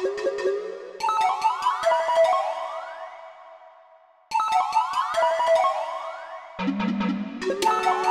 Thank you.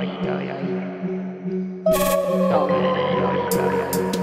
いいどいい